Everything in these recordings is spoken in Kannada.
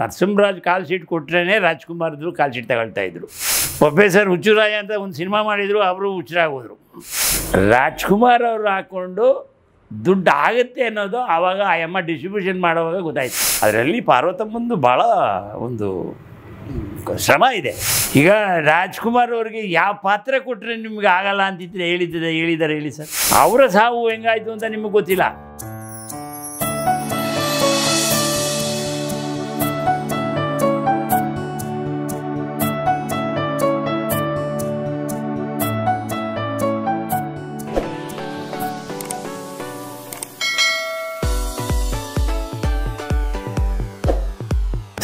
ನರಸಿಂಹರಾಜ್ ಕಾಲ್ ಶೀಟ್ ಕೊಟ್ರೇ ರಾಜ್ಕುಮಾರ್ದ್ರು ಕಾಲ್ ಶೀಟ್ ತಗೊಳ್ತಾ ಇದ್ರು. ಪ್ರೊಫೆಸರ್ ಹುಚ್ಚುರಾಯ ಅಂತ ಒಂದು ಸಿನಿಮಾ ಮಾಡಿದರು, ಅವರು ಹುಚ್ಚರಾಗೋದ್ರು. ರಾಜ್ಕುಮಾರ್ ಅವರು ಹಾಕ್ಕೊಂಡು ದುಡ್ಡು ಆಗುತ್ತೆ ಅನ್ನೋದು ಆವಾಗ ಆ ಎಮ್ಮ ಡಿಸ್ಟ್ರಿಬ್ಯೂಷನ್ ಮಾಡುವಾಗ ಗೊತ್ತಾಯ್ತು. ಅದರಲ್ಲಿ ಪಾರ್ವತಮ್ಮಂದು ಭಾಳ ಒಂದು ಶ್ರಮ ಇದೆ. ಈಗ ರಾಜ್ಕುಮಾರ್ ಅವ್ರಿಗೆ ಯಾವ ಪಾತ್ರ ಕೊಟ್ಟರೆ ನಿಮ್ಗೆ ಆಗಲ್ಲ ಅಂತಿದ್ರೆ ಹೇಳಿದ್ದೆ ಹೇಳಿದ್ದಾರೆ ಹೇಳಿ ಸರ್. ಅವರ ಸಾವು ಹೆಂಗಾಯ್ತು ಅಂತ ನಿಮಗೆ ಗೊತ್ತಿಲ್ಲ.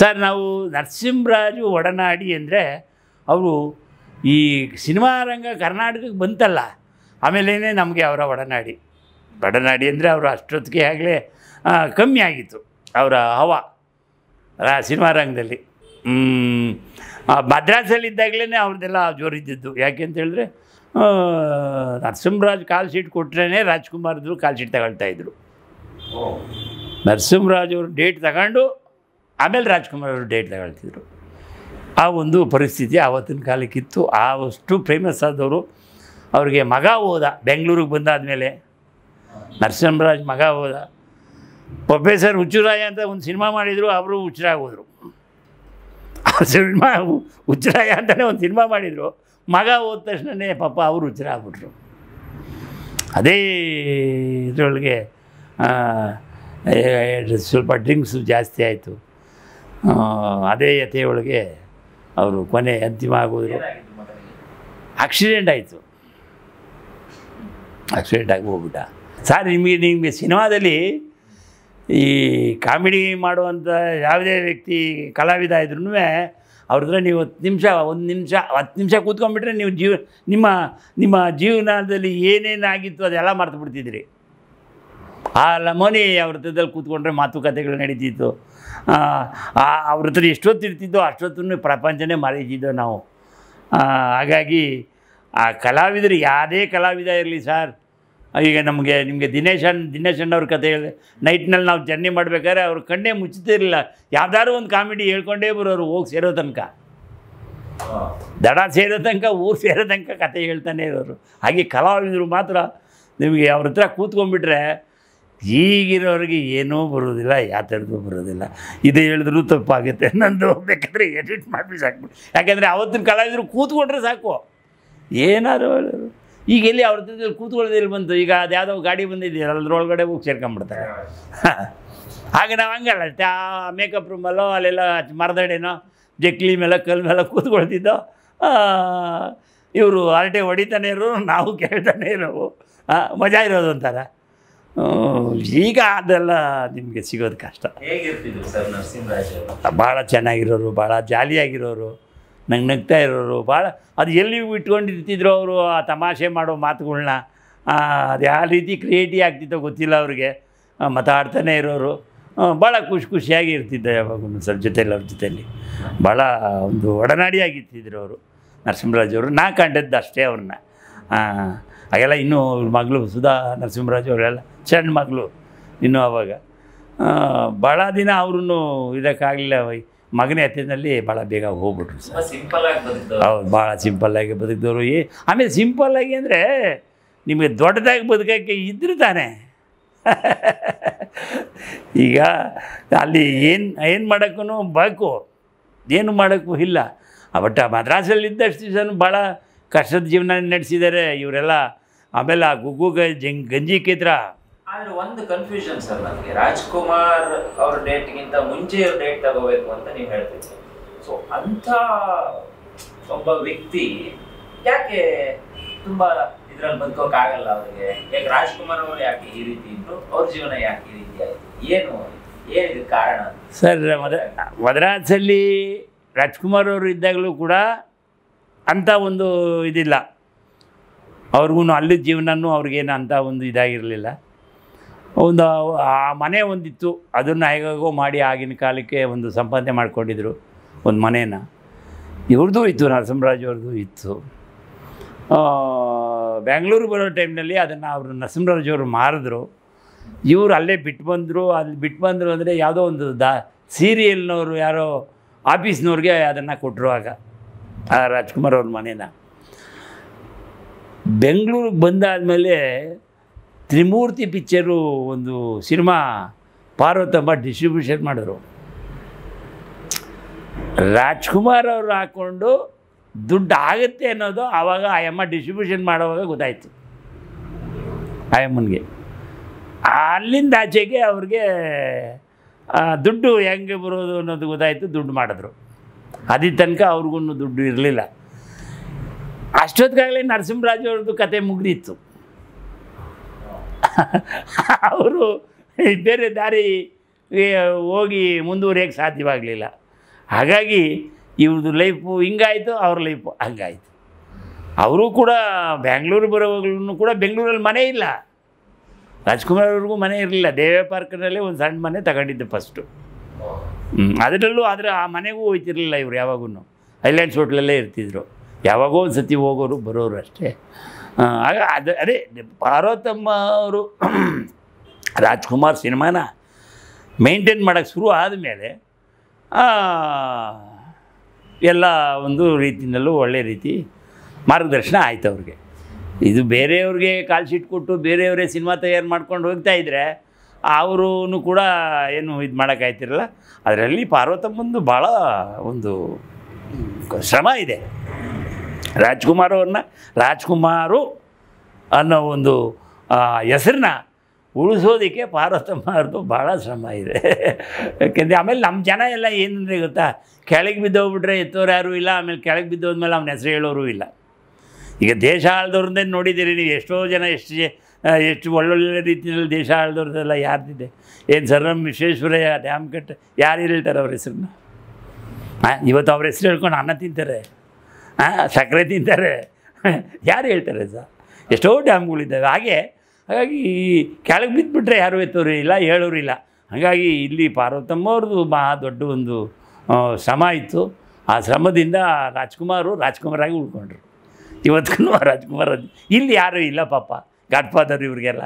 ಸರ್ ನಾವು ನರಸಿಂಹರಾಜು ಒಡನಾಡಿ ಅಂದರೆ ಅವರು ಈ ಸಿನಿಮಾ ರಂಗ ಕರ್ನಾಟಕಕ್ಕೆ ಬಂತಲ್ಲ ಆಮೇಲೇ ನಮಗೆ ಅವರ ಒಡನಾಡಿ. ಒಡನಾಡಿ ಅಂದರೆ ಅವರು ಅಷ್ಟೊತ್ತಿಗೆ ಆಗಲೇ ಕಮ್ಮಿ ಆಗಿತ್ತು ಅವರ ಹವ ಸಿನಿಮಾ ರಂಗದಲ್ಲಿ. ಮದ್ರಾಸಲ್ಲಿದ್ದಾಗಲೇ ಅವ್ರದ್ದೆಲ್ಲ ಜೋರಿದ್ದಿದ್ದು. ಯಾಕೆ ಅಂತ ಹೇಳಿದ್ರೆ ಆ, ನರಸಿಂಹರಾಜ್ ಕಾಲ್ ಶೀಟ್ ಕೊಟ್ರೇ ರಾಜ್ಕುಮಾರ್ದು ಕಾಲ್ ಶೀಟ್ ತಗೊಳ್ತಾಯಿದ್ರು ನರಸಿಂಹರಾಜ್ ಅವರು ಡೇಟ್ ತಗೊಂಡು ಆಮೇಲೆ ರಾಜ್ಕುಮಾರ್ ಅವರು ಡೇಟ್ ತಗೊಳ್ತಿದ್ರು. ಆ ಒಂದು ಪರಿಸ್ಥಿತಿ ಆವತ್ತಿನ ಕಾಲಕ್ಕಿತ್ತು. ಆ ಅಷ್ಟು ಫೇಮಸ್ ಆದವರು ಅವ್ರಿಗೆ ಮಗ ಹೋದ, ಬೆಂಗಳೂರಿಗೆ ಬಂದಾದಮೇಲೆ. ನರಸಿಂಹರಾಜ್ ಮಗ ಹೋದ. ಪ್ರೊಫೆಸರ್ ಹುಚ್ಚುರಾಯ ಅಂತ ಒಂದು ಸಿನಿಮಾ ಮಾಡಿದರು, ಅವರು ಹುಚ್ಚರಾಗೋದ್ರು ಆ ಸಿನಿಮಾ ಹುಚ್ಚರಾಯ ಅಂತಲೇ ಒಂದು ಸಿನಿಮಾ ಮಾಡಿದರು. ಮಗ ಹೋದ ತಕ್ಷಣವೇ ಪಾಪ ಅವರು ಹುಚ್ಚರಾಗ್ಬಿಟ್ರು ಅದೇ ಇದರೊಳಗೆ ಸ್ವಲ್ಪ ಡ್ರಿಂಕ್ಸು ಜಾಸ್ತಿ ಆಯಿತು. ಅದೇ ಯಥೆಯೊಳಗೆ ಅವರು ಕೊನೆ ಅಂತಿಮ ಆಗೋದು ಆಕ್ಸಿಡೆಂಟ್ ಆಯಿತು. ಆಕ್ಸಿಡೆಂಟ್ ಆಗಿ ಹೋಗ್ಬಿಟ್ಟ. ಸರ್ ನಿಮಗೆ ನಿಮಗೆ ಸಿನಿಮಾದಲ್ಲಿ ಈ ಕಾಮಿಡಿ ಮಾಡುವಂಥ ಯಾವುದೇ ವ್ಯಕ್ತಿ, ಕಲಾವಿದ ಇದ್ರೂ ಅವ್ರ ನೀವು ಹತ್ತು ನಿಮಿಷ, ಒಂದು ನಿಮಿಷ, ಹತ್ತು ನಿಮಿಷ ಕೂತ್ಕೊಂಡ್ಬಿಟ್ರೆ ನೀವು ಜೀವ, ನಿಮ್ಮ ನಿಮ್ಮ ಜೀವನದಲ್ಲಿ ಏನೇನಾಗಿತ್ತು ಅದೆಲ್ಲ ಮರ್ತು ಬಿಡ್ತಿದ್ರಿ ಆ ಲಮೋನಿ ಅವ್ರ ಹತ್ರದಲ್ಲಿ ಕೂತ್ಕೊಂಡ್ರೆ ಮಾತುಕತೆಗಳು ನಡೀತಿತ್ತು. ಅವ್ರ ಹತ್ರ ಎಷ್ಟೊತ್ತು ಇರ್ತಿದ್ದೋ ಅಷ್ಟೊತ್ತನ್ನು ಪ್ರಪಂಚನೇ ಮರೀತಿದ್ದೋ ನಾವು. ಹಾಗಾಗಿ ಆ ಕಲಾವಿದರು ಯಾವುದೇ ಕಲಾವಿದ ಇರಲಿ ಸರ್, ಈಗ ನಮಗೆ, ನಿಮಗೆ ದಿನೇಶನ್ ದಿನೇಶನ್ ಅವ್ರ ಕತೆ ಹೇಳಿದೆ ನೈಟ್ನಲ್ಲಿ ನಾವು ಜರ್ನಿ ಮಾಡ್ಬೇಕಾದ್ರೆ ಅವ್ರ ಕಣ್ಣೇ ಮುಚ್ಚುತ್ತಿರಲಿಲ್ಲ. ಯಾವ್ದಾದ್ರು ಒಂದು ಕಾಮಿಡಿ ಹೇಳ್ಕೊಂಡೇ ಬರೋರು ಹೋಗಿ ಸೇರೋ ತನಕ. ದಡ ಸೇರೋ ತನಕ, ಊರು ಸೇರೋ ತನಕ ಕತೆ ಹೇಳ್ತಾನೆ ಇರೋರು. ಹಾಗೆ ಕಲಾವಿದರು ಮಾತ್ರ ನಿಮಗೆ ಅವ್ರ ಹತ್ರ ಕೂತ್ಕೊಂಡ್ಬಿಟ್ರೆ ಈಗಿರೋರಿಗೆ ಏನೂ ಬರೋದಿಲ್ಲ ಯಾವ ಬರೋದಿಲ್ಲ. ಇದು ಹೇಳಿದ್ರು ತಪ್ಪಾಗುತ್ತೆ. ನಂದು ಬೇಕಾದ್ರೆ ಎಡಿಟ್ ಮಾಡಿ ಸಾಕ್ಬಿಟ್ಟು ಯಾಕೆಂದರೆ ಅವತ್ತಿನ ಕಲಾವಿದರು ಕೂತ್ಕೊಂಡ್ರೆ ಸಾಕು. ಏನಾದ್ರು ಹೇಳೋರು ಈಗ ಎಲ್ಲಿ ಅವ್ರ ಹತ್ರದಲ್ಲಿ ಕೂತ್ಕೊಳ್ಳೋದಿಲ್ಲ ಬಂತು. ಈಗ ಅದು ಯಾವುದೋ ಗಾಡಿ ಬಂದಿದೆಯಲ್ಲ ಅದ್ರೊಳಗಡೆ ಹೋಗಿ ಸೇರ್ಕೊಂಡ್ಬಿಡ್ತಾರೆ ಆಗ ನಾವು ಹಂಗಲ್ಲ. ಆ ಮೇಕಪ್ ರೂಮಲ್ಲೋ ಅಲ್ಲೆಲ್ಲ ಮರದಡೆನೋ ಜಕ್ಲಿ ಮೇಲೆ, ಕಲ್ ಮೇಲೆ ಕೂತ್ಕೊಳ್ತಿದ್ದೋ ಇವರು ಹರಟೆ ಹೊಡಿತಾನೆ ಇರೋರು, ನಾವು ಕೇಳ್ತಾನೆ ಇರೋವು. ಮಜಾ ಇರೋದು ಅಂತಾರೆ ಈಗ ಅದೆಲ್ಲ ನಿಮಗೆ ಸಿಗೋದು ಕಷ್ಟ. ಹೇಗಿರ್ತಿದ್ರು ಸರ್ ನರಸಿಂಹರಾಜ್ ಅವರು? ಭಾಳ ಚೆನ್ನಾಗಿರೋರು ಭಾಳ ಜಾಲಿಯಾಗಿರೋರು ನಂಗೆ ನಗ್ತಾ ಇರೋರು ಭಾಳ ಅದು ಎಲ್ಲಿ ಇಟ್ಕೊಂಡಿರ್ತಿದ್ರು ಅವರು ಆ ತಮಾಷೆ ಮಾಡೋ ಮಾತುಗಳನ್ನ ಅದು ಯಾವ ರೀತಿ ಕ್ರಿಯೇಟಿವ್ ಆಗ್ತಿತ್ತೋ ಗೊತ್ತಿಲ್ಲ ಅವ್ರಿಗೆ. ಮಾತಾಡ್ತಾನೆ ಇರೋರು. ಭಾಳ ಖುಷಿ ಖುಷಿಯಾಗಿ ಇರ್ತಿದ್ದೆ ಯಾವಾಗೂ ಸ್ವಲ್ಪ ಜೊತೆಯಲ್ಲಿ ಅವ್ರ ಜೊತೆಯಲ್ಲಿ ಭಾಳ ಒಂದು ಒಡನಾಡಿಯಾಗಿರ್ತಿದ್ರು ಅವರು ನರಸಿಂಹರಾಜವರು ನಾ ಕಂಡದ್ದು ಅಷ್ಟೇ ಅವ್ರನ್ನ ಹಾಗೆಲ್ಲ ಇನ್ನೂ ಅವ್ರ ಮಗಳು ಸುಧಾ ನರಸಿಂಹರಾಜು ಅವರೆಲ್ಲ ಚೆನ್ನ ಮಗಳು ಇನ್ನೂ ಅವಾಗ. ಆ, ಭಾಳ ದಿನ ಅವ್ರೂ ಇದಕ್ಕಾಗಲಿಲ್ಲ ಮಗನೇ ಹತ್ತಿರದಲ್ಲಿ ಭಾಳ ಬೇಗ ಹೋಗ್ಬಿಟ್ರು ಸರ್. ಹೌದು ಭಾಳ ಸಿಂಪಲ್ಲಾಗಿ ಬದುಕಿದವರು ಏ ಆಮೇಲೆ ಸಿಂಪಲ್ಲಾಗಿ ಅಂದರೆ ನಿಮಗೆ ದೊಡ್ಡದಾಗಿ ಬದುಕೋಕ್ಕೆ ಇದ್ರು ತಾನೆ. ಈಗ ಅಲ್ಲಿ ಏನು ಏನು ಮಾಡೋಕ್ಕೂ ಬೇಕು. ಏನು ಮಾಡೋಕ್ಕೂ ಇಲ್ಲ. ಬಟ್ ಮದ್ರಾಸಲ್ಲಿ ಇದ್ದಷ್ಟು ದಿವಸ ಭಾಳ ಕಷ್ಟದ ಜೀವನ ನಡೆಸಿದ್ದಾರೆ ಇವರೆಲ್ಲ ಆಮೇಲೆ ಆ ಗುಗ್ಗು ಜಂಗ್ ಗಂಜಿ ಕಿದ್ರ ಆದ್ರೆ ಒಂದು ಕನ್ಫ್ಯೂಷನ್ ಸರ್ ನನಗೆ. ರಾಜ್ಕುಮಾರ್ ಅವ್ರ ಡೇಟ್ಗಿಂತ ಮುಂಚೆ ಡೇಟ್ ತಗೋಬೇಕು ಅಂತ ನೀವು ಹೇಳ್ತಿದ್ರಿ. ಸೊ ಅಂತ ಒಬ್ಬ ವ್ಯಕ್ತಿ ಯಾಕೆ ತುಂಬಾ ಇದ್ರಲ್ಲಿ ಬದುಕೋಕ್ಕಾಗಲ್ಲ ಅವ್ರಿಗೆ? ಯಾಕೆ ರಾಜ್ಕುಮಾರ್ ಅವರು ಯಾಕೆ ಈ ರೀತಿ ಇದ್ರು? ಅವ್ರ ಜೀವನ ಯಾಕೆ ಈ ರೀತಿ ಆಯ್ತು? ಏನು ಏನಿದೆ ಕಾರಣ ಸರ್ ಮದ ಮದ್ರಾಸಲ್ಲಿ ರಾಜ್ಕುಮಾರ್ ಅವರು ಇದ್ದಾಗಲೂ ಕೂಡ ಅಂಥ ಒಂದು ಇದಿಲ್ಲ. ಅವ್ರಿಗೂ ಅಲ್ಲಿ ಜೀವನನೂ ಅವ್ರಿಗೇನು ಅಂಥ ಒಂದು ಇದಾಗಿರಲಿಲ್ಲ. ಒಂದು ಆ ಮನೆ ಒಂದಿತ್ತು. ಅದನ್ನು ಹೇಗಾಗೋ ಮಾಡಿ ಆಗಿನ ಕಾಲಕ್ಕೆ ಒಂದು ಸಂಪಾದನೆ ಮಾಡಿಕೊಂಡಿದ್ರು ಒಂದು ಮನೇನ. ಇವ್ರದ್ದು ಇತ್ತು, ನರಸಿಂಹರಾಜ್ ಅವ್ರದ್ದು ಇತ್ತು. ಬ್ಯಾಂಗ್ಳೂರು ಬರೋ ಟೈಮ್ನಲ್ಲಿ ಅದನ್ನು ಅವರು ನರಸಿಂಹರಾಜ್ ಅವರು ಮಾರಿದ್ರು. ಇವರು ಅಲ್ಲೇ ಬಿಟ್ಟು ಬಂದರು. ಅಲ್ಲಿ ಬಿಟ್ಟು ಬಂದರು ಅಂದರೆ ಯಾವುದೋ ಒಂದು ದಾ, ಸೀರಿಯಲ್ನವರು ಯಾರೋ ಆಫೀಸ್ನವ್ರಿಗೆ ಅದನ್ನು ಕೊಟ್ಟರು ಆಗ. ಆ ರಾಜ್ಕುಮಾರ್ ಅವ್ರ ಮನೇನ. ಬೆಂಗಳೂರಿಗೆ ಬಂದಾದಮೇಲೆ ತ್ರಿಮೂರ್ತಿ ಪಿಕ್ಚರು ಒಂದು ಸಿನಿಮಾ ಪಾರ್ವತಮ್ಮ ಡಿಸ್ಟ್ರಿಬ್ಯೂಷನ್ ಮಾಡಿದ್ರು. ರಾಜ್ಕುಮಾರ್ ಅವರು ಹಾಕ್ಕೊಂಡು ದುಡ್ಡು ಆಗುತ್ತೆ ಅನ್ನೋದು ಆವಾಗ ಆಯಮ್ಮ ಡಿಸ್ಟ್ರಿಬ್ಯೂಷನ್ ಮಾಡೋವಾಗ ಗೊತ್ತಾಯಿತು. ಆಯಮ್ಮನಿಗೆ ಅಲ್ಲಿಂದ ಆಚೆಗೆ ಅವ್ರಿಗೆ ದುಡ್ಡು ಹೆಂಗೆ ಬರೋದು ಅನ್ನೋದು ಗೊತ್ತಾಯಿತು, ದುಡ್ಡು ಮಾಡಿದ್ರು. ಅದಿ ತನಕ ಅವ್ರಿಗೂ ದುಡ್ಡು ಇರಲಿಲ್ಲ. ಅಷ್ಟೊತ್ತಿಗಾಗಲೇ ನರಸಿಂಹರಾಜು ಅವ್ರದ್ದು ಕತೆ ಮುಗಿದಿತ್ತು. ಅವರು ಬೇರೆ ದಾರಿ ಹೋಗಿ ಮುಂದುವರಿಯೋಕ್ಕೆ ಸಾಧ್ಯವಾಗಲಿಲ್ಲ. ಹಾಗಾಗಿ ಇವ್ರದ್ದು ಲೈಫು ಹಿಂಗಾಯಿತು, ಅವ್ರ ಲೈಫು ಹಂಗಾಯಿತು. ಅವರು ಕೂಡ ಬ್ಯಾಂಗ್ಳೂರು ಬರೋವಾಗ್ಲೂ ಕೂಡ ಬೆಂಗಳೂರಲ್ಲಿ ಮನೆ ಇಲ್ಲ. ರಾಜ್ಕುಮಾರ್ ಅವ್ರಿಗೂ ಮನೆ ಇರಲಿಲ್ಲ. ದೇವೇ ಪಾರ್ಕ್ನಲ್ಲೇ ಒಂದು ಸಣ್ಣ ಮನೆ ತಗೊಂಡಿದ್ದು ಫಸ್ಟು ಅದರಲ್ಲೂ ಆದರೆ ಆ ಮನೆಗೂ ಹೋಯ್ತಿರ್ಲಿಲ್ಲ ಇವರು ಯಾವಾಗೂ ಐಲ್ಯಾಂಡ್ಸ್ ಹೋಟ್ಲಲ್ಲೇ ಇರ್ತಿದ್ರು. ಯಾವಾಗೋ ಒಂದು ಸತಿ ಹೋಗೋರು, ಬರೋರು ಅಷ್ಟೇ. ಆಗ ಅದು, ಅದೇ ಪಾರ್ವತಮ್ಮ ಅವರು ರಾಜ್ಕುಮಾರ್ ಸಿನಿಮಾನ ಮೇಂಟೈನ್ ಮಾಡೋಕ್ಕೆ ಶುರು ಆದಮೇಲೆ ಎಲ್ಲ ಒಂದು ರೀತಿಯಲ್ಲೂ ಒಳ್ಳೆ ರೀತಿ ಮಾರ್ಗದರ್ಶನ ಆಯ್ತು ಅವ್ರಿಗೆ. ಇದು ಬೇರೆಯವ್ರಿಗೆ ಕಾಲ್ಶೀಟ್ ಕೊಟ್ಟು ಬೇರೆಯವರೇ ಸಿನಿಮಾ ತಯಾರು ಮಾಡ್ಕೊಂಡು ಹೋಗ್ತಾ ಇದ್ದರೆ ಅವರೂ ಕೂಡ ಏನು ಇದು ಮಾಡೋಕ್ಕಾಯ್ತಿರಲ್ಲ ಅದರಲ್ಲಿ ಪಾರ್ವತಮ್ಮಂದು ಭಾಳ ಒಂದು ಶ್ರಮ ಇದೆ. ರಾಜ್ಕುಮಾರ್ ಅವ್ರನ್ನ ರಾಜ್ಕುಮಾರು ಅನ್ನೋ ಒಂದು ಹೆಸರನ್ನ ಉಳಿಸೋದಕ್ಕೆ ಪಾರ್ವತಮ್ಮ ಅವ್ರದ್ದು ಭಾಳ ಶ್ರಮ ಇದೆ. ಯಾಕೆಂದರೆ ಆಮೇಲೆ ನಮ್ಮ ಜನ ಎಲ್ಲ ಏನಂದರೆ ಗೊತ್ತಾ? ಕೆಳಗೆ ಬಿದ್ದೋಗ್ಬಿಟ್ರೆ ಎತ್ತೋರು ಯಾರೂ ಇಲ್ಲ, ಆಮೇಲೆ ಕೆಳಗೆ ಬಿದ್ದೋದ್ಮೇಲೆ ಅವನ ಹೆಸರು ಹೇಳೋರು ಇಲ್ಲ. ಈಗ ದೇಶ ಆಳ್ದವ್ರನ್ನೇ ನೋಡಿದ್ದೀರಿ ನೀವು, ಎಷ್ಟೋ ಜನ ಎಷ್ಟು ಎಷ್ಟು ಒಳ್ಳೊಳ್ಳೆ ರೀತಿಯಲ್ಲಿ ದೇಶ ಆಳ್ದವ್ರದ್ದೆಲ್ಲ ಯಾರ್ದಿದೆ? ಏನು ಸರ್ ನಮ್ಮ ವಿಶ್ವೇಶ್ವರಯ್ಯ ಡ್ಯಾಮ್ ಕಟ್ ಯಾರು ಹೇಳ್ತಾರೆ ಅವ್ರ ಹೆಸ್ರನ್ನ? ಇವತ್ತು ಅವ್ರ ಹೆಸರು ಹೇಳ್ಕೊಂಡು ಅನ್ನ ತಿಂತಾರೆ. ಹಾಂ ಸಕ್ಕರೆ ತಿಂತಾರೆ. ಯಾರು ಹೇಳ್ತಾರೆ ಸರ್? ಎಷ್ಟೋ ಡ್ಯಾಮ್ಗಳಿದ್ದಾವೆ. ಹಾಗೆ, ಹಾಗಾಗಿ ಈ ಕೆಳಗೆ ಬಿದ್ದುಬಿಟ್ರೆ ಯಾರು ಎತ್ತೋರು ಇಲ್ಲ, ಹೇಳೋರು ಇಲ್ಲ. ಹಾಗಾಗಿ ಇಲ್ಲಿ ಪಾರ್ವತಮ್ಮ ಅವ್ರದ್ದು ಮಹಾ ದೊಡ್ಡ ಒಂದು ಶ್ರಮ ಇತ್ತು. ಆ ಶ್ರಮದಿಂದ ರಾಜ್ಕುಮಾರು ರಾಜ್ಕುಮಾರಾಗಿ ಉಳ್ಕೊಂಡ್ರು. ಇವತ್ತು ರಾಜ್ಕುಮಾರ್ ಇಲ್ಲಿ ಯಾರೂ ಇಲ್ಲ ಪಾಪ. ಗಾಡ್ ಫಾದರ್ ಇವ್ರಿಗೆಲ್ಲ.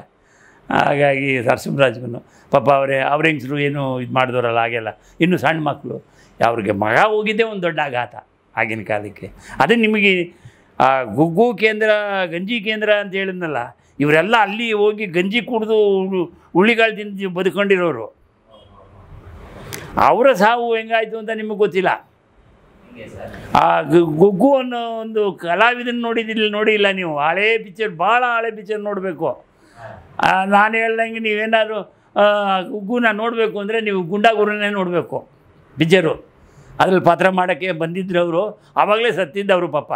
ಹಾಗಾಗಿ ನರಸಿಂಹರಾಜ್ಗೂ ಪಾಪ ಅವರೇ ಅವ್ರ ಹೆಂಗಸರು ಏನು ಇದು ಮಾಡಿದವರಲ್ಲ, ಹಾಗೆಲ್ಲ. ಇನ್ನು ಸಣ್ಣ ಮಕ್ಕಳು ಅವ್ರಿಗೆ ಮಗ ಹೋಗಿದ್ದೇ ಒಂದು ದೊಡ್ಡ ಆಘಾತ ಆಗಿನ ಕಾಲಕ್ಕೆ. ಅದೇ ನಿಮಗೆ ಗುಗ್ಗು ಕೇಂದ್ರ, ಗಂಜಿ ಕೇಂದ್ರ ಅಂತ ಹೇಳಿದ್ನಲ್ಲ, ಇವರೆಲ್ಲ ಅಲ್ಲಿ ಹೋಗಿ ಗಂಜಿ ಕುಡಿದು ಉಳ್ಳಿಗಾಳು ತಿಂದು ಬದುಕೊಂಡಿರೋರು. ಅವರ ಸಾವು ಹೆಂಗಾಯಿತು ಅಂತ ನಿಮಗೆ ಗೊತ್ತಿಲ್ಲ. ಆ ಗುಗ್ಗು ಅನ್ನೋ ಒಂದು ಕಲಾವಿದನ ನೋಡಿದಿಲ್ಲ ನೋಡಿಲ್ಲ ನೀವು. ಹಳೆ ಪಿಕ್ಚರ್ ಭಾಳ ಹಳೆ ಪಿಕ್ಚರ್ ನೋಡಬೇಕು. ನಾನು ಹೇಳ್ದಂಗೆ ನೀವೇನಾದ್ರು ಗುಗ್ಗುನ ನೋಡಬೇಕು ಅಂದರೆ ನೀವು ಗುಂಡಾಗುರನ್ನೇ ನೋಡಬೇಕು. ಪಿಕ್ಚರು ಅದ್ರಲ್ಲಿ ಪಾತ್ರ ಮಾಡೋಕ್ಕೆ ಬಂದಿದ್ರು ಅವರು. ಆವಾಗಲೇ ಸತ್ತಿದ್ದವರು ಪಾಪ.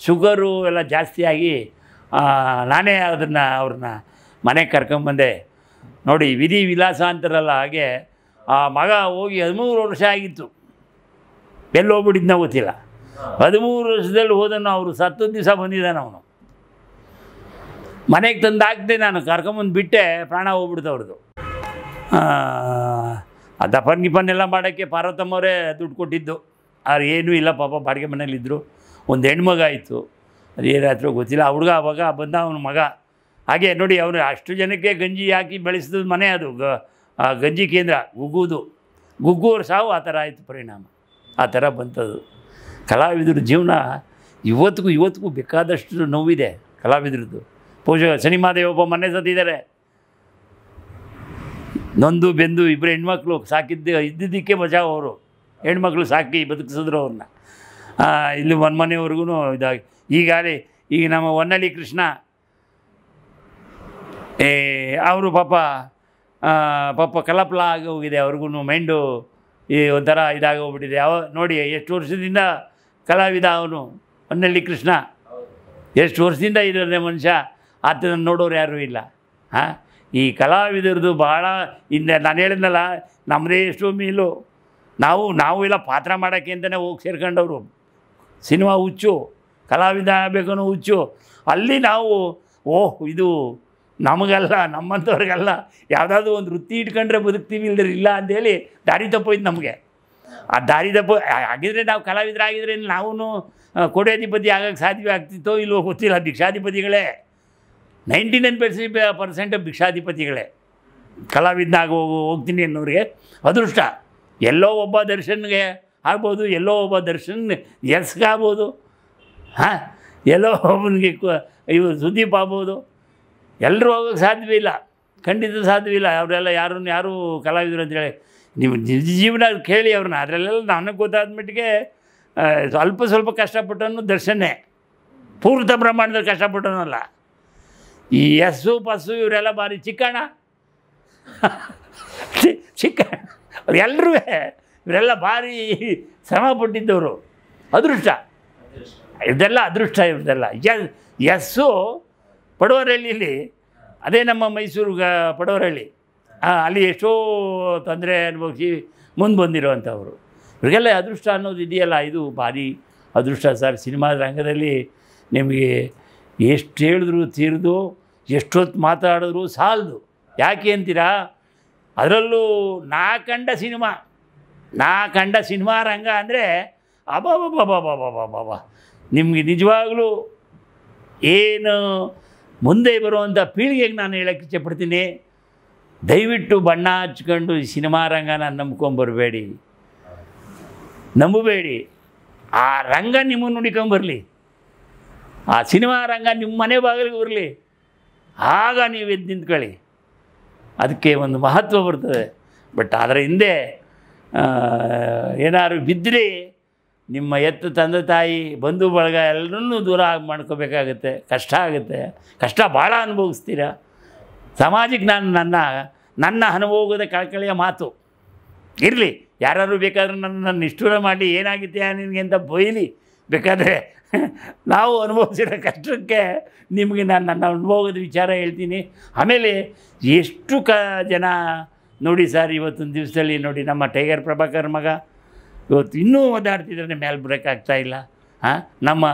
ಶುಗರು ಎಲ್ಲ ಜಾಸ್ತಿಯಾಗಿ ನಾನೇ ಅದನ್ನು ಅವ್ರನ್ನ ಮನೆಗೆ ಕರ್ಕೊಂಬಂದೆ. ನೋಡಿ, ವಿಧಿ ವಿಲಾಸ ಅಂತಾರಲ್ಲ ಹಾಗೆ, ಆ ಮಗ ಹೋಗಿ ಹದಿಮೂರು ವರ್ಷ ಆಗಿತ್ತು. ಎಲ್ಲಿ ಹೋಗ್ಬಿಟ್ಟಿದ್ನ ಗೊತ್ತಿಲ್ಲ. ಹದಿಮೂರು ವರ್ಷದಲ್ಲಿ ಹೋದನು ಅವರು, ಸತ್ತೊಂದು ದಿವಸ ಬಂದಿದ್ದಾನೆ ಅವನು. ಮನೆಗೆ ತಂದು ನಾನು, ಕರ್ಕೊಂಬಂದು ಬಿಟ್ಟೆ, ಪ್ರಾಣ ಹೋಗ್ಬಿಡ್ತು ಅವ್ರದ್ದು ಆ ದಫನ್ ಗಿಫನ್ ಎಲ್ಲ ಮಾಡೋಕ್ಕೆ ಪಾರ್ವತಮ್ಮವರೇ ದುಡ್ಡು ಕೊಟ್ಟಿದ್ದು. ಅವ್ರು ಏನೂ ಇಲ್ಲ, ಪಾಪ ಬಾಡಿಗೆ ಮನೇಲಿದ್ದರು ಒಂದು ಹೆಣ್ಮಗ ಇತ್ತು ಅದು ಏನಾಯ್ತು ಗೊತ್ತಿಲ್ಲ, ಆ ಹುಡುಗ ಅವಾಗ ಬಂದ ಅವನ ಮಗ. ಹಾಗೆ ನೋಡಿ, ಅವನು ಅಷ್ಟು ಜನಕ್ಕೆ ಗಂಜಿ ಹಾಕಿ ಬೆಳೆಸಿದ ಮನೆ ಅದು ಗಂಜಿ ಕೇಂದ್ರ, ಗುಗ್ಗುದು. ಗುಗ್ಗುವ್ರ ಸಾವು ಆ ಥರ ಆಯಿತು ಪರಿಣಾಮ. ಆ ಥರ ಬಂತದು. ಕಲಾವಿದರ ಜೀವನ ಇವತ್ತಿಗೂ ಇವತ್ತಿಗೂ ಬೇಕಾದಷ್ಟು ನೋವಿದೆ ಕಲಾವಿದರದ್ದು. ಪೂಜ ಸಿನಿಮಾದೇವಿ ಒಬ್ಬ ಮನೆ ಸತ್ತಿದ್ದಾರೆ. ನೊಂದು, ಬೆಂದು ಇಬ್ಬರು ಹೆಣ್ಮಕ್ಳು ಸಾಕಿದ್ದು, ಇದ್ದಿದ್ದಕ್ಕೆ ಮಜಾ ಅವರು. ಹೆಣ್ಮಕ್ಳು ಸಾಕಿ ಬದುಕಿಸಿದ್ರು ಅವ್ರನ್ನ. ಇಲ್ಲಿ ಒಂದು ಮನೆವರೆಗೂ ಇದಾಗಿ. ಈಗಾಗಲೇ ಈಗ ನಮ್ಮ ಹೊನ್ನಳ್ಳಿ ಕೃಷ್ಣ, ಏ, ಅವರು ಪಾಪ ಪಾಪ ಕಲಪ್ಲ ಆಗಿ ಹೋಗಿದೆ ಅವ್ರಿಗೂ ಮೈಂಡು ಈ ಒಂಥರ ಇದಾಗಿ ಹೋಗ್ಬಿಟ್ಟಿದೆ. ಯಾವ ನೋಡಿ, ಎಷ್ಟು ವರ್ಷದಿಂದ ಕಲಾವಿದ ಅವನು, ಹೊನ್ನಳ್ಳಿ ಕೃಷ್ಣ. ಎಷ್ಟು ವರ್ಷದಿಂದ ಇದ್ದಾರೆ ಮನುಷ್ಯ ಆತನ ನೋಡೋರು ಯಾರೂ ಇಲ್ಲ. ಹಾಂ ಈ ಕಲಾವಿದರದು ಭಾಳ ಹಿಂದೆ ನಾನು ಹೇಳಿದ್ನಲ್ಲ, ನಮ್ಮದೇ ಎಷ್ಟೋ ಮೀಲು. ನಾವು ನಾವು ಇಲ್ಲ ಪಾತ್ರ ಮಾಡೋಕ್ಕೆ ಅಂತಲೇ ಹೋಗಿ ಸೇರ್ಕೊಂಡವರು. ಸಿನಿಮಾ ಹುಚ್ಚು, ಕಲಾವಿದ ಆಗಬೇಕನ್ನೋ ಹುಚ್ಚು. ಅಲ್ಲಿ ನಾವು, ಓಹ್, ಇದು ನಮಗಲ್ಲ, ನಮ್ಮಂಥವ್ರಿಗೆಲ್ಲ, ಯಾವುದಾದ್ರು ಒಂದು ವೃತ್ತಿ ಇಟ್ಕೊಂಡ್ರೆ ಬದುಕ್ತೀವಿ ಇಲ್ದ್ರೆ ಇಲ್ಲ ಅಂತೇಳಿ ದಾರಿ ತಪ್ಪೋಯ್ತು ನಮಗೆ. ಆ ದಾರಿ ತಪ್ಪು ಆಗಿದ್ರೆ ನಾವು ಕಲಾವಿದರಾಗಿದ್ರೆ ನಾವು ಕೋಟ್ಯಾಧಿಪತಿ ಆಗೋಕ್ಕೆ ಸಾಧ್ಯ ಆಗ್ತಿತ್ತೋ ಇಲ್ವೋ ಗೊತ್ತಿಲ್ಲ ಭಿಕ್ಷಾಧಿಪತಿಗಳೇ. ನೈಂಟಿ ನೈನ್ ಪರ್ಸೆಂಟ್ ಪರ್ಸೆಂಟ್ ಭಿಕ್ಷಾಧಿಪತಿಗಳೇ. ಕಲಾವಿದನಾಗ ಹೋಗ್ತೀನಿ ಅನ್ನೋರಿಗೆ ಅದೃಷ್ಟ. ಎಲ್ಲೋ ಒಬ್ಬ ದರ್ಶನ್ಗೆ ಆಗ್ಬೋದು, ಎಲ್ಲೋ ಒಬ್ಬ ದರ್ಶನ್ ಎಸ್ಗಾಗ್ಬೋದು. ಹಾಂ, ಎಲ್ಲೋ ಒಬ್ಬನಿಗೆ ಕು- ಇವು ಸುದೀಪ್ ಆಗ್ಬೋದು. ಎಲ್ಲರೂ ಹೋಗೋಕ್ಕೆ ಸಾಧ್ಯವಿಲ್ಲ ಖಂಡಿತ ಸಾಧ್ಯವಿಲ್ಲ ಅವರೆಲ್ಲ ಯಾರನ್ನು ಯಾರು ಕಲಾವಿದರು ಅಂತೇಳಿ ನೀವು ನಿಜ ಜೀವನ ಕೇಳಿ ಅವ್ರನ್ನ. ಅದರಲ್ಲೆಲ್ಲ ನನಗೆ ಗೊತ್ತಾದ ಮಟ್ಟಿಗೆ ಸ್ವಲ್ಪ ಸ್ವಲ್ಪ ಕಷ್ಟಪಟ್ಟನು ದರ್ಶನೇ. ಪೂರ್ತ ಪ್ರಮಾಣದಲ್ಲಿ ಕಷ್ಟಪಟ್ಟನಲ್ಲ ಈ ಎಸ್ಸು, ಪಸ್ಸು ಇವರೆಲ್ಲ ಭಾರಿ ಚಿಕ್ಕಣ್ಣ. ಚಿಕ್ಕ ಎಲ್ಲರೂ ಇವರೆಲ್ಲ ಭಾರಿ ಶ್ರಮ ಪಟ್ಟಿದ್ದವರು. ಅದೃಷ್ಟ. ಇದೆಲ್ಲ ಅದೃಷ್ಟ ಇವ್ರದೆಲ್ಲ ಎಸ್ ಎಸ್ಸು ಪಡವರಹಳ್ಳಿಯಲ್ಲಿ ಅದೇ ನಮ್ಮ ಮೈಸೂರು ಗ ಪಡವರಹಳ್ಳಿ ಅಲ್ಲಿ ಎಷ್ಟೋ ತೊಂದರೆ ಅನುಭವಿಸಿ ಮುಂದೆ ಬಂದಿರುವಂಥವ್ರು. ಇವರಿಗೆಲ್ಲ ಅದೃಷ್ಟ ಅನ್ನೋದು ಇದೆಯಲ್ಲ, ಇದು ಭಾರಿ ಅದೃಷ್ಟ ಸರ್. ಸಿನಿಮಾ ರಂಗದಲ್ಲಿ ನಿಮಗೆ ಎಷ್ಟು ಹೇಳಿದ್ರು ತೀರ್ದು, ಎಷ್ಟೊತ್ತು ಮಾತಾಡಿದ್ರು ಸಾಲದು. ಯಾಕೆ ಅಂತೀರಾ? ಅದರಲ್ಲೂ ನಾ ಕಂಡ ಸಿನಿಮಾ, ನಾ ಕಂಡ ಸಿನಿಮಾ ರಂಗ ಅಂದರೆ ಅಬಾಬಾಬಾಬಾಬಾಬಾಬಾ ನಿಮಗೆ ನಿಜವಾಗಲೂ ಏನು ಮುಂದೆ ಬರುವಂಥ ಪೀಳಿಗೆಗೆ ನಾನು ಹೇಳಕ್ಕೆ ಇಚ್ಛೆಪಡ್ತೀನಿ. ದಯವಿಟ್ಟು ಬಣ್ಣ ಹಚ್ಕೊಂಡು ಈ ಸಿನಿಮಾ ರಂಗನ ನಂಬ್ಕೊಂಬರಬೇಡಿ ನಂಬಬೇಡಿ. ಆ ರಂಗ ನಿಮ್ಮನ್ನು ನುಡಿಕೊಂಬರಲಿ ಆ ಸಿನಿಮಾ ರಂಗ ನಿಮ್ಮ ಮನೆ ಬಾಗಿಲಿಗೆ ಬರಲಿ. ಆಗ ನೀವು ಎದ್ದು ನಿಂತ್ಕೊಳ್ಳಿ. ಅದಕ್ಕೆ ಒಂದು ಮಹತ್ವ ಬರ್ತದೆ. ಬಟ್ ಅದರ ಹಿಂದೆ ಏನಾದ್ರು ಬಿದ್ದರೆ ನಿಮ್ಮ ಎತ್ತು ತಂದೆ ತಾಯಿ, ಬಂಧು ಬಳಗ ಎಲ್ಲರನ್ನೂ ದೂರ ಮಾಡ್ಕೋಬೇಕಾಗುತ್ತೆ. ಕಷ್ಟ ಆಗುತ್ತೆ. ಕಷ್ಟ ಭಾಳ ಅನುಭವಿಸ್ತೀರ? ಸಮಾಜಕ್ಕೆ ನಾನು ನನ್ನ ನನ್ನ ಅನುಭವದ ಕಳಕಳಿಯ ಮಾತು. ಇರಲಿ, ಯಾರಾದ್ರು ಬೇಕಾದ್ರೆ ನನ್ನ ನನ್ನ ನಿಷ್ಠೂರ ಮಾಡಿ ಏನಾಗಿತ್ಯಾ ನಿನಗೆ ಅಂತ ಬೈಲಿ. ಬೇಕಾದರೆ ನಾವು ಅನುಭವಿಸಿರೋ ಕಷ್ಟಕ್ಕೆ ನಿಮಗೆ ನಾನು ನನ್ನ ಅನುಭವದ ವಿಚಾರ ಹೇಳ್ತೀನಿ. ಆಮೇಲೆ ಎಷ್ಟು ಕ ಜನ ನೋಡಿ ಸರ್ ಇವತ್ತೊಂದು ದಿವಸದಲ್ಲಿ ನೋಡಿ ನಮ್ಮ ಟೈಗರ್ ಪ್ರಭಾಕರ್ ಮಗ. ಇವತ್ತು ಇನ್ನೂ ಓದಾಡ್ತಿದ್ರೆ ಮೇಲೆ ಬ್ರೇಕ್ ಆಗ್ತಾ ಇಲ್ಲ. ಹಾಂ ನಮ್ಮ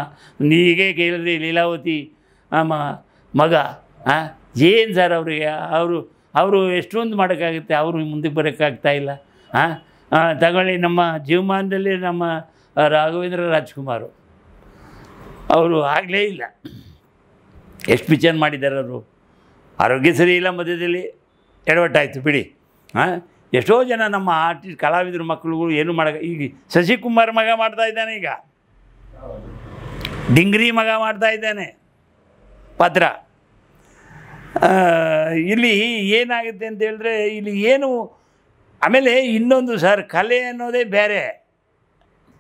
ನೀಗೆ ಕೇಳಿದ್ರಿ ಲೀಲಾವತಿ, ನಮ್ಮ ಮಗ ಹಾಂ ಏನು ಸರ್ ಅವರಿಗೆ? ಅವರು ಅವರು ಎಷ್ಟೊಂದು ಮಾಡೋಕ್ಕಾಗುತ್ತೆ? ಅವರು ಮುಂದಕ್ಕೆ ಬರೋಕ್ಕಾಗ್ತಾ ಇಲ್ಲ. ಹಾಂ ತಗೊಳ್ಳಿ ನಮ್ಮ ಜೀವಮಾನದಲ್ಲಿ ನಮ್ಮ ರಾಘವೇಂದ್ರ ರಾಜ್ಕುಮಾರು. ಅವರು ಆಗಲೇ ಇಲ್ಲ. ಎಷ್ಟು ಪಿಕ್ಚರ್ ಮಾಡಿದ್ದಾರೆ ಅವರು? ಆರೋಗ್ಯ ಸರಿ ಇಲ್ಲ ಮಧ್ಯದಲ್ಲಿ. ಎಡವಟ್ಟಾಯಿತು, ಬಿಡಿ. ಹಾಂ ಎಷ್ಟೋ ಜನ ನಮ್ಮ ಆರ್ಟಿಸ್ಟ್ ಕಲಾವಿದ್ರ ಮಕ್ಕಳುಗಳು ಏನು ಮಾಡೋ ಈಗ ಶಶಿಕುಮಾರ್ ಮಗ ಮಾಡ್ತಾ ಇದ್ದಾನೆ ಈಗ. ಡಿಂಗ್ರಿ ಮಗ ಮಾಡ್ತಾ ಇದ್ದಾನೆ. ಪತ್ರ. ಇಲ್ಲಿ ಏನಾಗುತ್ತೆ ಅಂತ ಹೇಳಿದ್ರೆ, ಇಲ್ಲಿ ಏನು, ಆಮೇಲೆ ಇನ್ನೊಂದು ಸರ್, ಕಲೆ ಅನ್ನೋದೇ ಬೇರೆ,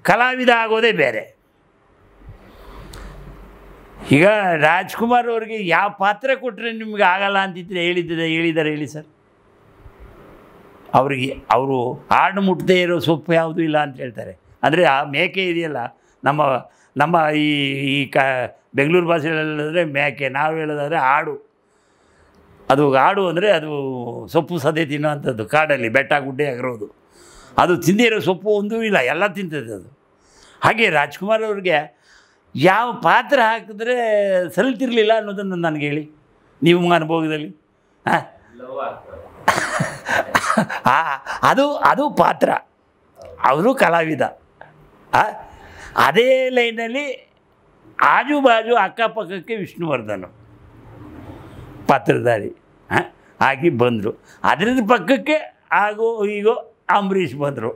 ಕಲಾವಿದ ಆಗೋದೇ ಬೇರೆ. ಈಗ ರಾಜ್ಕುಮಾರ್ ಅವ್ರಿಗೆ ಯಾವ ಪಾತ್ರ ಕೊಟ್ಟರೆ ನಿಮ್ಗೆ ಆಗಲ್ಲ ಅಂತಿದ್ರೆ ಹೇಳಿದ್ದೆ ಹೇಳಿದ್ದಾರೆ ಹೇಳಿ ಸರ್. ಅವರಿಗೆ ಅವರು ಹಾಡು ಮುಟ್ಟದೇ ಇರೋ ಸೊಪ್ಪು ಯಾವುದೂ ಇಲ್ಲ ಅಂತ ಹೇಳ್ತಾರೆ. ಅಂದರೆ ಆ ಮೇಕೆ ಇದೆಯಲ್ಲ, ನಮ್ಮ ನಮ್ಮ ಈ ಈ ಕ, ಬೆಂಗಳೂರು ಭಾಷೆಗಳಲ್ಲಾದರೆ ಮೇಕೆ, ನಾವು ಹೇಳೋದಾದರೆ ಆಡು. ಅದು ಆಡು ಅಂದರೆ ಅದು ಸೊಪ್ಪು ಸದೆ ತಿನ್ನುವಂಥದ್ದು, ಕಾಡಲ್ಲಿ ಬೆಟ್ಟ ಗುಡ್ಡೆ ಆಗಿರೋದು ಅದು ತಿಂದಿರೋ ಸೊಪ್ಪು ಒಂದೂ ಇಲ್ಲ, ಎಲ್ಲ ತಿಂತದೆ ಅದು. ಹಾಗೆ ರಾಜ್ಕುಮಾರ್ ಅವ್ರಿಗೆ ಯಾವ ಪಾತ್ರ ಹಾಕಿದ್ರೆ ಸಲ್ತಿರಲಿಲ್ಲ ಅನ್ನೋದನ್ನು ನನಗೆ ಹೇಳಿ ನೀವು ಅನುಭವದಲ್ಲಿ, ಹಾಂ? ಅದು ಅದು ಪಾತ್ರ. ಅವರು ಕಲಾವಿದ. ಅದೇ ಲೈನಲ್ಲಿ ಆಜು ಬಾಜು ಅಕ್ಕಪಕ್ಕಕ್ಕೆ ವಿಷ್ಣುವರ್ಧನು ಪಾತ್ರಧಾರಿ ಆಗಿ ಬಂದರು. ಅದರ ಪಕ್ಕಕ್ಕೆ ಆಗೋ ಈಗೋ ಅಂಬರೀಷ್ ಬಂದರು.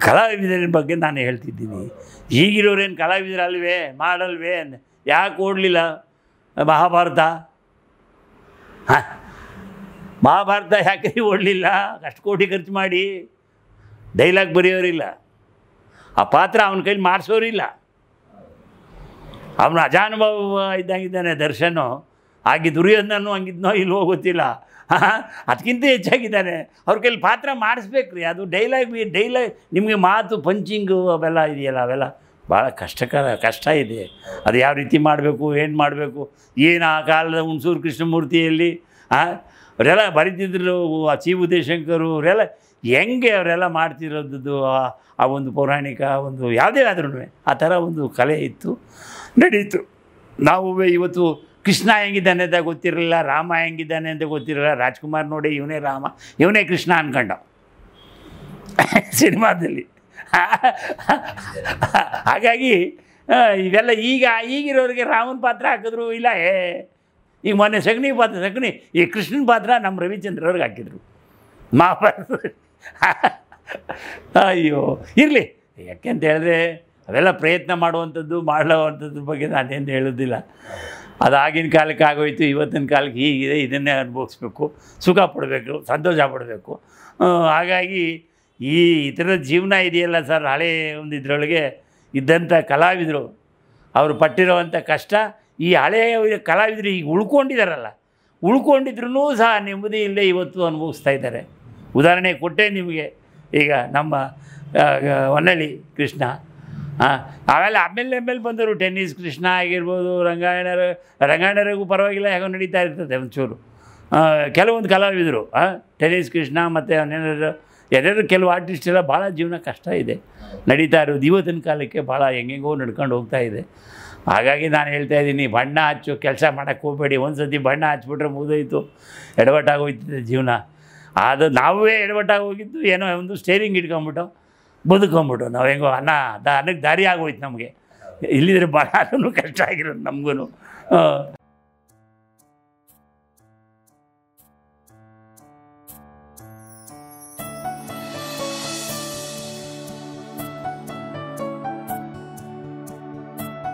ಕಲಾವಿದರ ಬಗ್ಗೆ ನಾನು ಹೇಳ್ತಿದ್ದೀನಿ. ಈಗಿರೋರೇನು ಕಲಾವಿದರಲ್ವೇ ಮಾಡಲ್ವೇ ಯಾಕೆ ಓಡಲಿಲ್ಲ ಮಹಾಭಾರತ? ಹಾಂ ಮಹಾಭಾರತ ಯಾಕೆ ಓಡಲಿಲ್ಲ? ಅಷ್ಟು ಕೋಟಿ ಖರ್ಚು ಮಾಡಿ ಡೈಲಾಗ್ ಬರೆಯೋರಿಲ್ಲ. ಆ ಪಾತ್ರ ಅವನ ಕೈಲಿ ಮಾಡಿಸೋರಿಲ್ಲ. ಅವನು ಅಜಾನುಭವ ಇದ್ದಂಗಿದ್ದಾನೆ ದರ್ಶನು. ಹಾಗೆ ದುರ್ಯೋಧನನು ಹಂಗಿದ್ನೋ ಇಲ್ವೋ ಗೊತ್ತಿಲ್ಲ. ಅದಕ್ಕಿಂತ ಹೆಚ್ಚಾಗಿದ್ದಾನೆ. ಅವ್ರ ಕೈಲಿ ಪಾತ್ರ ಮಾಡಿಸ್ಬೇಕು ರೀ. ಅದು ಡೈಲಾಗ್ ಡೈಲಾಗ್ ನಿಮಗೆ ಮಾತು ಪಂಚಿಂಗು ಅವೆಲ್ಲ ಇದೆಯಲ್ಲ, ಅವೆಲ್ಲ ಭಾಳ ಕಷ್ಟಕರ, ಕಷ್ಟ ಇದೆ. ಅದು ಯಾವ ರೀತಿ ಮಾಡಬೇಕು, ಏನು ಮಾಡಬೇಕು? ಏನು ಆ ಕಾಲದ ಹುಣಸೂರು ಕೃಷ್ಣಮೂರ್ತಿಯಲ್ಲಿ ಅವರೆಲ್ಲ ಬರೀತಿದ್ರು ಆ ಚಿ ಉದಯಶಂಕರು ಅವರೆಲ್ಲ ಹೆಂಗೆ ಅವರೆಲ್ಲ ಮಾಡ್ತಿರೋದು ಆ- ಒಂದು ಪೌರಾಣಿಕ ಒಂದು ಯಾವುದೇ ಆದ್ರೂ ಆ ಥರ ಒಂದು ಕಲೆ ಇತ್ತು, ನಡೀತು. ನಾವು ಇವತ್ತು ಕೃಷ್ಣ ಹೆಂಗಿದ್ದಾನೆ ಅಂತ ಗೊತ್ತಿರಲಿಲ್ಲ, ರಾಮ ಹೆಂಗಿದ್ದಾನೆ ಅಂತ ಗೊತ್ತಿರಲಿಲ್ಲ, ರಾಜ್ಕುಮಾರ್ ನೋಡಿ ಇವನೇ ರಾಮ, ಇವನೇ ಕೃಷ್ಣ ಅನ್ಕೊಂಡ. ಸಿನಿಮಾದಲ್ಲಿ. ಹಾಗಾಗಿ ಇವೆಲ್ಲ ಈಗ, ಈಗಿರೋರಿಗೆ ರಾಮನ ಪಾತ್ರ ಹಾಕಿದ್ರು ಇಲ್ಲ ಏ ಈಗ ಮೊನ್ನೆ ಸಗಣಿ ಪಾತ್ರ ಸಗಣಿ, ಈ ಕೃಷ್ಣನ ಪಾತ್ರ ನಮ್ಮ ರವಿಚಂದ್ರ ಅವ್ರಿಗೆ ಹಾಕಿದ್ರು. ಮಹಾಭಾರತ ಅಯ್ಯೋ, ಇರಲಿ. ಯಾಕೆಂತ ಹೇಳಿದ್ರೆ, ಅವೆಲ್ಲ ಪ್ರಯತ್ನ ಮಾಡುವಂಥದ್ದು ಮಾಡುವಂಥದ್ರ ಬಗ್ಗೆ ನಾನೇನು ಹೇಳೋದಿಲ್ಲ. ಅದು ಆಗಿನ ಕಾಲಕ್ಕೆ ಆಗೋಯ್ತು, ಇವತ್ತಿನ ಕಾಲಕ್ಕೆ ಹೀಗಿದೆ, ಇದನ್ನೇ ಅನುಭವಿಸ್ಬೇಕು. ಸುಖ ಪಡಬೇಕು, ಸಂತೋಷ ಪಡಬೇಕು. ಹಾಗಾಗಿ ಈ ಈ ಥರದ ಜೀವನ ಇದೆಯಲ್ಲ ಸರ್, ಹಳೆ ಒಂದು ಇದರೊಳಗೆ ಇದ್ದಂಥ ಕಲಾವಿದರು. ಅವರು ಪಟ್ಟಿರುವಂಥ ಕಷ್ಟ ಈ ಹಳೆಯ ಕಲಾವಿದರು ಈಗ ಉಳ್ಕೊಂಡಿದ್ದಾರಲ್ಲ ಉಳ್ಕೊಂಡಿದ್ರೂ ಸಹ ನೆಮ್ಮದಿ ಇಲ್ಲದೆ ಇವತ್ತು ಅನುಭವಿಸ್ತಾ ಇದ್ದಾರೆ. ಉದಾಹರಣೆ ಕೊಟ್ಟೆ ನಿಮಗೆ, ಈಗ ನಮ್ಮ ಹೊನ್ನಳ್ಳಿ ಕೃಷ್ಣ. ಆಮೇಲೆ ಆಮೇಲೆ ಆಮೇಲೆ ಬಂದರು ಟೆನ್ನಿಸ್ ಕೃಷ್ಣ ಆಗಿರ್ಬೋದು, ರಂಗಾಯಣರ, ರಂಗಾಯಣರಿಗೂ ಪರವಾಗಿಲ್ಲ, ಹೇಗೋ ನಡೀತಾ ಇರ್ತದೆ ಒಂಚೂರು. ಕೆಲವೊಂದು ಕಲಾವಿದರು ಟೆನ್ನಿಸ್ ಕೃಷ್ಣ ಮತ್ತು ಅವನೇನಾದ್ರು ಎಲ್ಲರೂ ಕೆಲವು ಆರ್ಟಿಸ್ಟ್ ಎಲ್ಲ ಭಾಳ ಜೀವನ ಕಷ್ಟ ಇದೆ. ನಡೀತಾ ಇರೋದು, ಇವತ್ತಿನ ಕಾಲಕ್ಕೆ ಭಾಳ ಹೆಂಗೆಂಗೋ ನಡ್ಕೊಂಡು ಹೋಗ್ತಾ ಇದೆ. ಹಾಗಾಗಿ ನಾನು ಹೇಳ್ತಾ ಇದ್ದೀನಿ ಬಣ್ಣ ಹಚ್ಚು, ಕೆಲಸ ಮಾಡೋಕ್ಕೆ ಹೋಗಬೇಡಿ. ಒಂದು ಸತಿ ಬಣ್ಣ ಹಚ್ಬಿಟ್ರೆ ಮುಗಿದೋಯ್ತು. ಎಡವಟ್ಟಾಗೋಯ್ತದೆ ಜೀವನ. ಅದು ನಾವೇ ಎಡವಟ್ಟಾಗಿ ಹೋಗಿದ್ದು ಏನೋ ಒಂದು ಸ್ಟೇರಿಂಗ್ ಇಟ್ಕೊಂಬಿಟ್ಟು ಬದುಕೊಂಬಿಟ್ಟು ನಾವು ಹೆಂಗೋ ಅನ್ನ ಅನ್ನಕ್ಕೆ ದಾರಿ ಆಗೋಯ್ತು ನಮಗೆ. ಇಲ್ಲಿದ್ರೆ ಭಾಳ ಕಷ್ಟ ಆಗಿರೋದು ನಮಗೂ